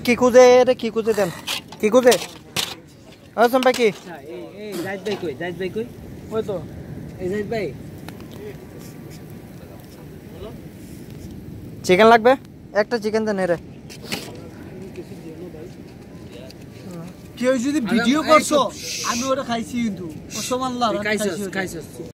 কি খুঁজে রে কি খুঁজে দেন কি খুঁজে আসম ভাই কি এই এই জাহিদ ভাই কই জাহিদ ভাই কই ওই তো এই জাহিদ ভাই চিকেন লাগবে একটা চিকেন দেন রে কেউ যদি ভিডিও করছ আমি ওটা খাইছি কিন্তু।